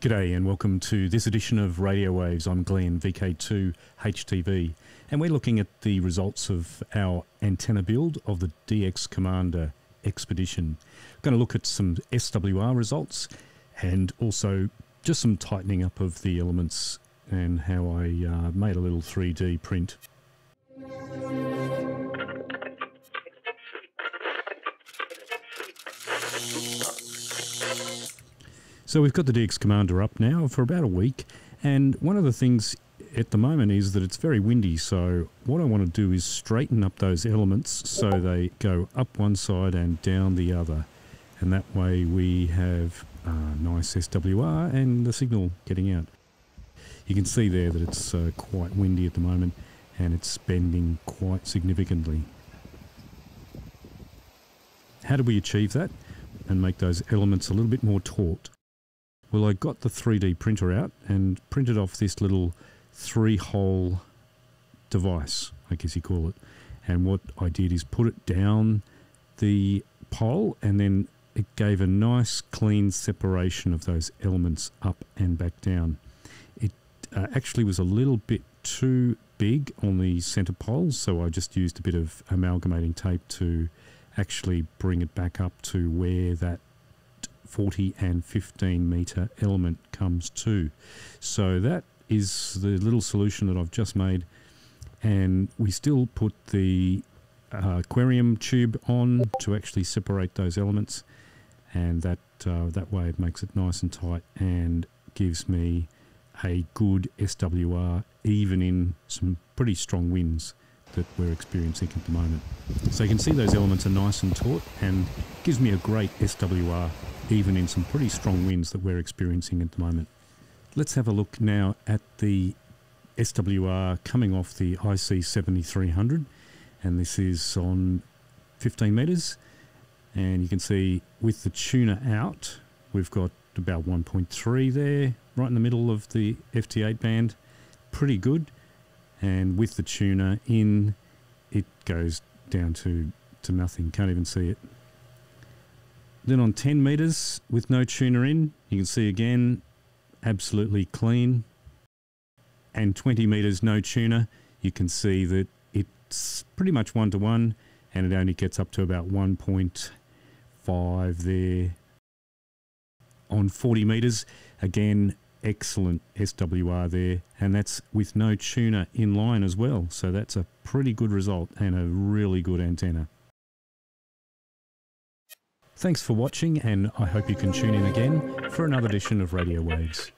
G'day and welcome to this edition of Radio Waves. I'm Glenn, VK2 HTV, and we're looking at the results of our antenna build of the DX Commander Expedition. We're Going to look at some SWR results and also just some tightening up of the elements and how I uh, made a little 3D print. So we've got the DX Commander up now for about a week, and one of the things at the moment is that it's very windy. So what I want to do is straighten up those elements so they go up one side and down the other, and that way we have a nice SWR and the signal getting out. You can see there that it's uh, quite windy at the moment, and it's bending quite significantly. How do we achieve that and make those elements a little bit more taut? Well, I got the 3D printer out and printed off this little three hole device, I guess you call it. And what I did is put it down the pole and then it gave a nice clean separation of those elements up and back down. It uh, actually was a little bit too big on the center pole, so I just used a bit of amalgamating tape to actually bring it back up to where that 40 and 15 meter element comes to. So that is the little solution that I've just made and we still put the uh, aquarium tube on to actually separate those elements and that uh, that way it makes it nice and tight and gives me a good SWR even in some pretty strong winds that we're experiencing at the moment. So you can see those elements are nice and taut and gives me a great SWR even in some pretty strong winds that we're experiencing at the moment. Let's have a look now at the SWR coming off the IC 7300 and this is on 15 meters and you can see with the tuner out we've got about 1.3 there right in the middle of the FT8 band. Pretty good. And with the tuner in it goes down to to nothing. Can't even see it then on 10 meters with no tuner in you can see again absolutely clean and 20 meters no tuner you can see that it's pretty much one to one and it only gets up to about 1.5 there on 40 meters again excellent SWR there, and that's with no tuner in line as well. So that's a pretty good result and a really good antenna. Thanks for watching, and I hope you can tune in again for another edition of Radio Waves.